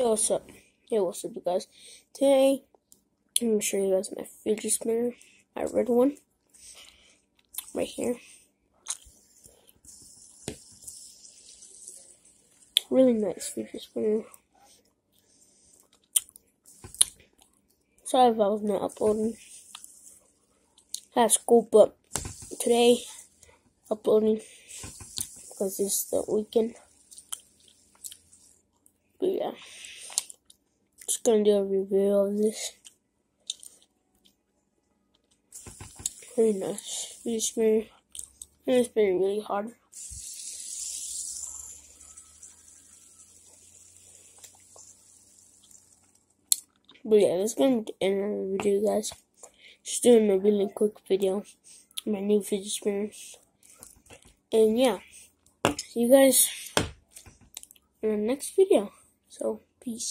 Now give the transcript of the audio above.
Hey, what's up? Hey, what's up, you guys? Today, I'm gonna show you guys my fidget spinner, my red one, right here. Really nice fidget spinner. Sorry if I was not uploading. I have school, but today, uploading because it's the weekend. Yeah, just gonna do a review of this. Pretty nice. It's been, it's been really hard. But yeah, that's gonna be the end of the video, guys. Just doing a really quick video. My new fidget spinners. And yeah, see you guys in the next video. So, peace.